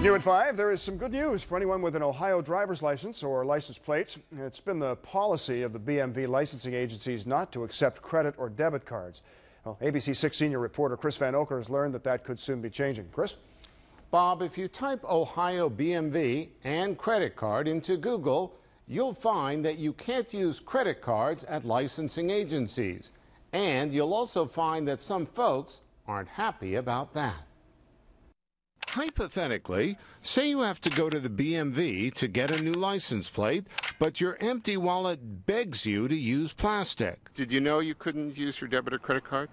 New at 5, there is some good news for anyone with an Ohio driver's license or license plates. It's been the policy of the BMV licensing agencies not to accept credit or debit cards. Well, ABC 6 senior reporter Chris Vanocur has learned that that could soon be changing. Chris? Bob, if you type Ohio BMV and credit card into Google, you'll find that you can't use credit cards at licensing agencies. And you'll also find that some folks aren't happy about that. Hypothetically, say you have to go to the BMV to get a new license plate, but your empty wallet begs you to use plastic. Did you know you couldn't use your debit or credit card?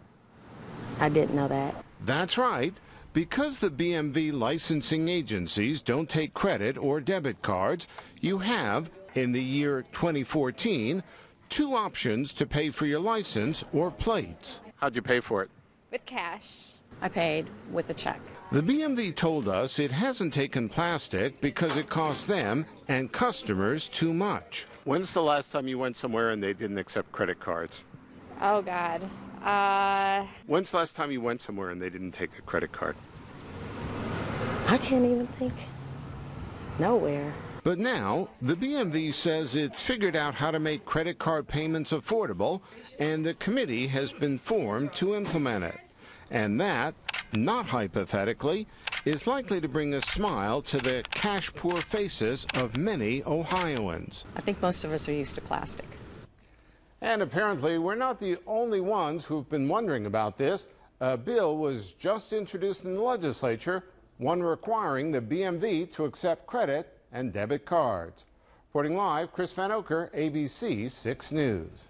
I didn't know that. That's right. Because the BMV licensing agencies don't take credit or debit cards, you have, in the year 2014, two options to pay for your license or plates. How'd you pay for it? With cash. I paid with a check. The BMV told us it hasn't taken plastic because it costs them and customers too much. When's the last time you went somewhere and they didn't accept credit cards? Oh, God. Uh, When's the last time you went somewhere and they didn't take a credit card? I can't even think. Nowhere. But now, the BMV says it's figured out how to make credit card payments affordable, and the committee has been formed to implement it. And that, not hypothetically, is likely to bring a smile to the cash poor faces of many Ohioans. I think most of us are used to plastic. And apparently, we're not the only ones who've been wondering about this. A bill was just introduced in the legislature, one requiring the BMV to accept credit and debit cards. Reporting live, Chris Vanocur, ABC 6 News.